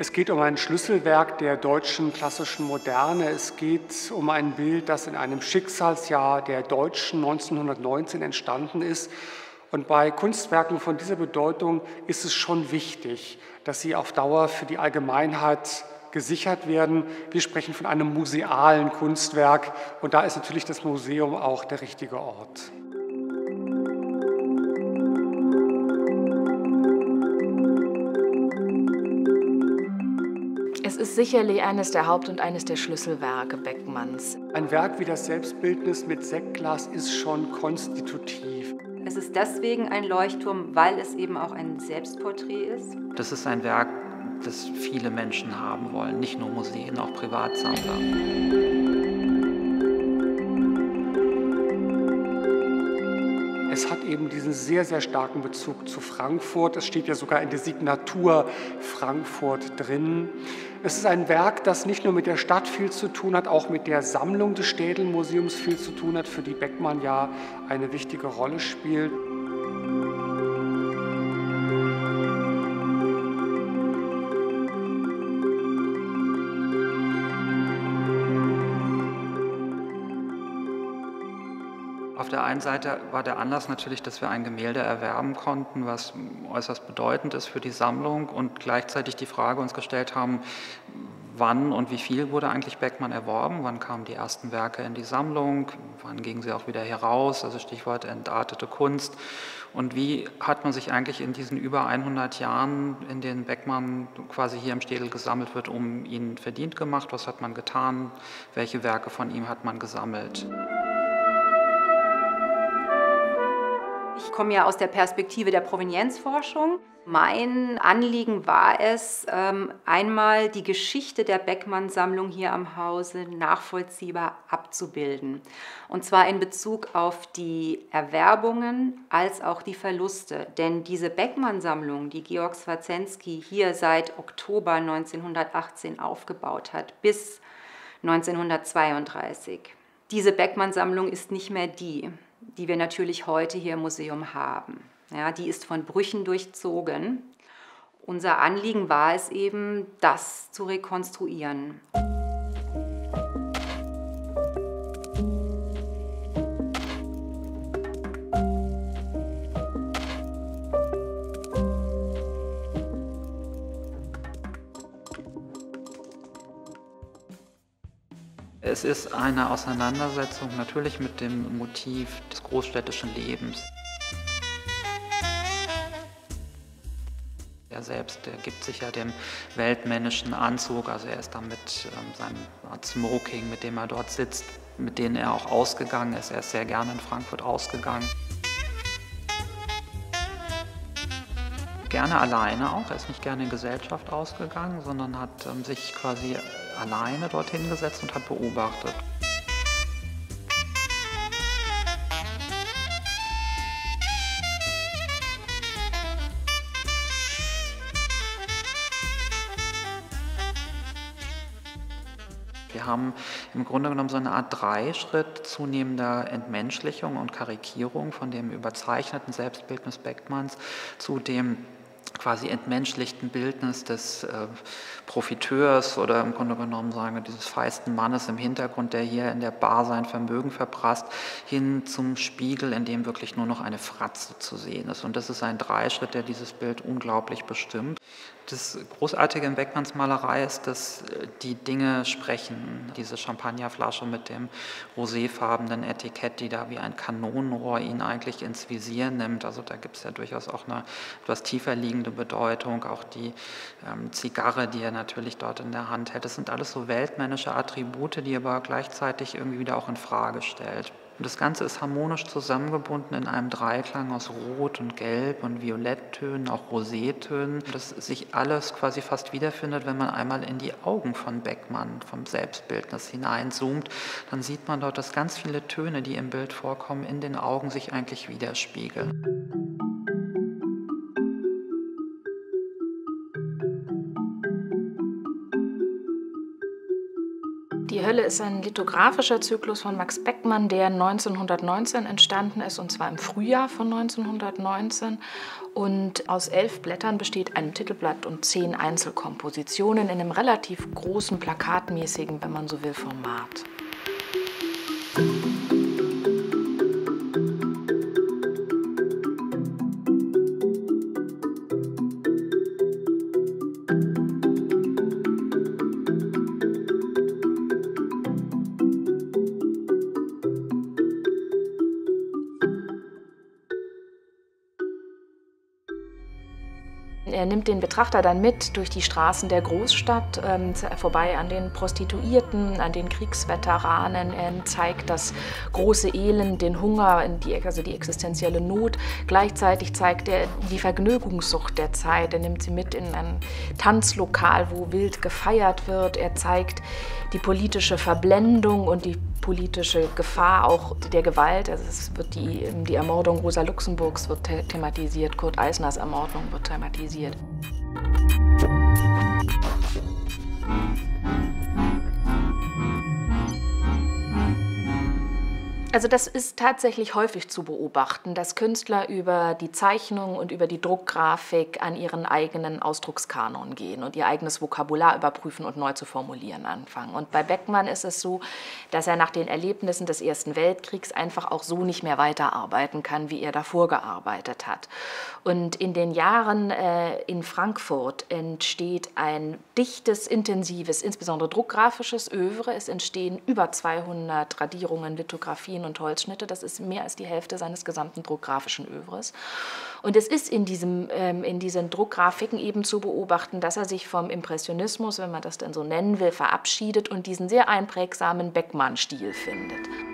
Es geht um ein Schlüsselwerk der deutschen klassischen Moderne. Es geht um ein Bild, das in einem Schicksalsjahr der Deutschen 1919 entstanden ist. Und bei Kunstwerken von dieser Bedeutung ist es schon wichtig, dass sie auf Dauer für die Allgemeinheit gesichert werden. Wir sprechen von einem musealen Kunstwerk und da ist natürlich das Museum auch der richtige Ort. Ist sicherlich eines der Haupt- und eines der Schlüsselwerke Beckmanns. Ein Werk wie das Selbstbildnis mit Sektglas ist schon konstitutiv. Es ist deswegen ein Leuchtturm, weil es eben auch ein Selbstporträt ist. Das ist ein Werk, das viele Menschen haben wollen, nicht nur Museen, auch Privatsammler. Eben diesen sehr, sehr starken Bezug zu Frankfurt. Es steht ja sogar in der Signatur Frankfurt drin. Es ist ein Werk, das nicht nur mit der Stadt viel zu tun hat, auch mit der Sammlung des Städelmuseums viel zu tun hat, für die Beckmann ja eine wichtige Rolle spielt. Auf der einen Seite war der Anlass natürlich, dass wir ein Gemälde erwerben konnten, was äußerst bedeutend ist für die Sammlung und gleichzeitig die Frage uns gestellt haben, wann und wie viel wurde eigentlich Beckmann erworben, wann kamen die ersten Werke in die Sammlung, wann gingen sie auch wieder heraus, also Stichwort entartete Kunst. Und wie hat man sich eigentlich in diesen über 100 Jahren, in denen Beckmann quasi hier im Städel gesammelt wird, um ihn verdient gemacht, was hat man getan, welche Werke von ihm hat man gesammelt. Ich komme ja aus der Perspektive der Provenienzforschung. Mein Anliegen war es, ähm, einmal die Geschichte der Beckmann-Sammlung hier am Hause nachvollziehbar abzubilden. Und zwar in Bezug auf die Erwerbungen als auch die Verluste. Denn diese Beckmann-Sammlung, die Georg Swazensky hier seit Oktober 1918 aufgebaut hat, bis 1932, diese Beckmann-Sammlung ist nicht mehr die, die wir natürlich heute hier im Museum haben. Ja, die ist von Brüchen durchzogen. Unser Anliegen war es eben, das zu rekonstruieren. Es ist eine Auseinandersetzung natürlich mit dem Motiv des großstädtischen Lebens. Er selbst der gibt sich ja dem weltmännischen Anzug, also er ist dann mit ähm, seinem Smoking, mit dem er dort sitzt, mit denen er auch ausgegangen ist. Er ist sehr gerne in Frankfurt ausgegangen. Gerne alleine auch, er ist nicht gerne in Gesellschaft ausgegangen, sondern hat ähm, sich quasi alleine dorthin gesetzt und hat beobachtet. Wir haben im Grunde genommen so eine Art Dreischritt zunehmender Entmenschlichung und Karikierung von dem überzeichneten Selbstbildnis Beckmanns zu dem quasi entmenschlichten Bildnis des äh, Profiteurs oder im Grunde genommen sagen wir dieses feisten Mannes im Hintergrund, der hier in der Bar sein Vermögen verprasst, hin zum Spiegel, in dem wirklich nur noch eine Fratze zu sehen ist. Und das ist ein Dreischritt, der dieses Bild unglaublich bestimmt. Das Großartige in Beckmanns Malerei ist, dass äh, die Dinge sprechen. Diese Champagnerflasche mit dem roséfarbenen Etikett, die da wie ein Kanonenrohr ihn eigentlich ins Visier nimmt. Also da gibt es ja durchaus auch eine etwas tiefer liegende Bedeutung. Auch die ähm, Zigarre, die er natürlich dort in der Hand hält. Das sind alles so weltmännische Attribute, die er aber gleichzeitig irgendwie wieder auch in Frage stellt. Und das Ganze ist harmonisch zusammengebunden in einem Dreiklang aus Rot und Gelb und Violetttönen, auch Rosétönen, das sich alles quasi fast wiederfindet, wenn man einmal in die Augen von Beckmann, vom Selbstbildnis hineinzoomt, dann sieht man dort, dass ganz viele Töne, die im Bild vorkommen, in den Augen sich eigentlich widerspiegeln. Die Hölle ist ein lithografischer Zyklus von Max Beckmann, der 1919 entstanden ist, und zwar im Frühjahr von 1919. Und aus elf Blättern besteht ein Titelblatt und zehn Einzelkompositionen in einem relativ großen, plakatmäßigen, wenn man so will, Format. Er nimmt den Betrachter dann mit durch die Straßen der Großstadt, ähm, vorbei an den Prostituierten, an den Kriegsveteranen. Er zeigt das große Elend, den Hunger, die, also die existenzielle Not. Gleichzeitig zeigt er die Vergnügungssucht der Zeit. Er nimmt sie mit in ein Tanzlokal, wo wild gefeiert wird. Er zeigt die politische Verblendung und die politische Gefahr auch der Gewalt. Also es wird die, die Ermordung Rosa Luxemburgs wird thematisiert, Kurt Eisners Ermordung wird thematisiert. period. Also das ist tatsächlich häufig zu beobachten, dass Künstler über die Zeichnung und über die Druckgrafik an ihren eigenen Ausdruckskanon gehen und ihr eigenes Vokabular überprüfen und neu zu formulieren anfangen. Und bei Beckmann ist es so, dass er nach den Erlebnissen des Ersten Weltkriegs einfach auch so nicht mehr weiterarbeiten kann, wie er davor gearbeitet hat. Und in den Jahren äh, in Frankfurt entsteht ein dichtes, intensives, insbesondere druckgrafisches Övre. Es entstehen über 200 Radierungen, Lithografien, und Holzschnitte. Das ist mehr als die Hälfte seines gesamten druckgrafischen Övres. Und es ist in, diesem, ähm, in diesen Druckgrafiken eben zu beobachten, dass er sich vom Impressionismus, wenn man das denn so nennen will, verabschiedet und diesen sehr einprägsamen Beckmann-Stil findet.